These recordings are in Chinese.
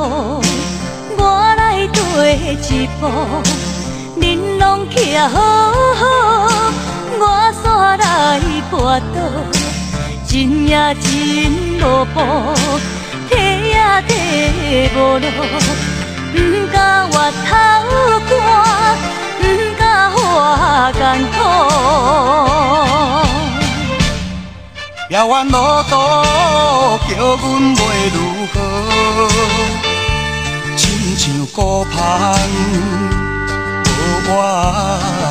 步，我来跟一步，恁拢徛好好，我煞来跋倒，真也真无步，提也提无路，不敢越头汗，不敢花艰苦。遥远路途叫阮袂如何，孤帆无外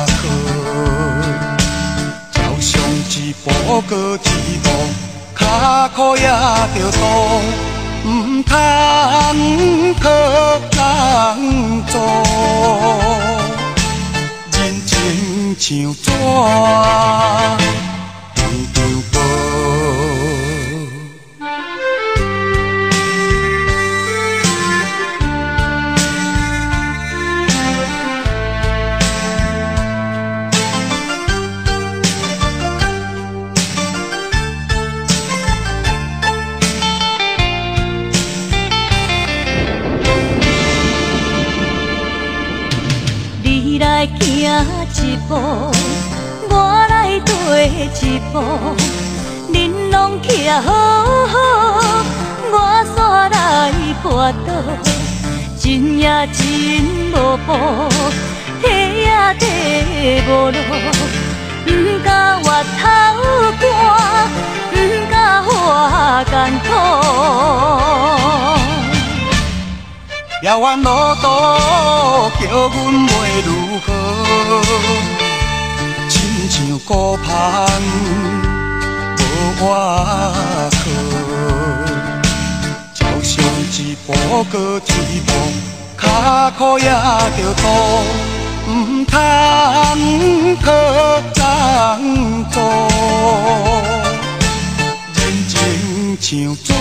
靠。朝上一步搁一步，脚苦也着痛，唔通靠人做，人情像纸。行一步，我来跟一步，恁拢徛好好，我煞来跋倒，真也真无步，提也地无路，不敢越头汗，不敢花艰苦。遥远路途叫阮袂如何，亲像孤帆无外靠。朝上一步搁一步，脚苦也着痛，唔通靠人做，人情像纸。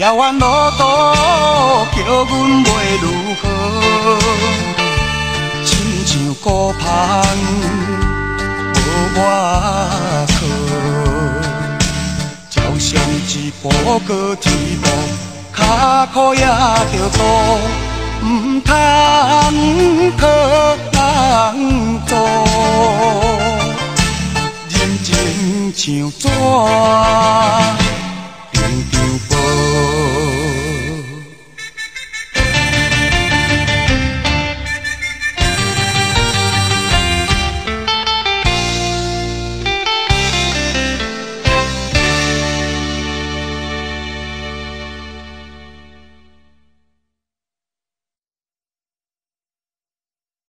遥远路途叫阮袂如何，亲像孤帆无外靠。朝上一步搁一步，脚苦也着痛，唔通靠人做，人情像纸。